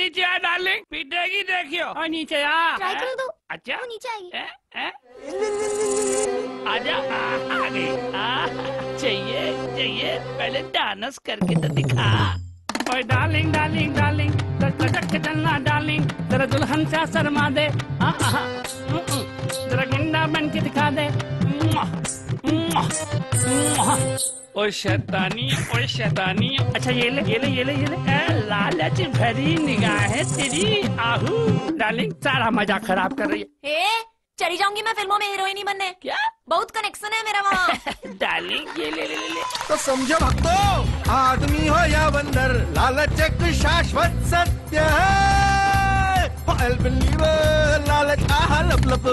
नीचे आ डार्लिंग पीटेगी देखियो। और नीचे आ। ट्राई कर दो अच्छा। वो नीचे आएगी। ए, ए? आजा। आ, आ गई चाहिए चाहिए। पहले डांस करके तो दिखा। ओए डार्लिंग डार्लिंग डार्लिंग लटक के चलना डार्लिंग तेरा दुल्हन सा शर्मा दे। हाँ आ, ओए शैतानी ओए शैतानी। अच्छा ये ले ये ले ये ले ये ले। ए, लालच भरी निगाहें तेरी आहू। डार्लिंग सारा मज़ाक खराब कर रही है। ए चली जाऊँगी मैं फ़िल्मों में हीरोइन ही बनने। क्या? बहुत कनेक्शन है मेरा वहाँ। डार्लिंग ये ले ले ले ले। तो समझो भक्तो आदमी हो या बंदर लालच एक शाश्वत सत्य है। लालच आहा लप लप।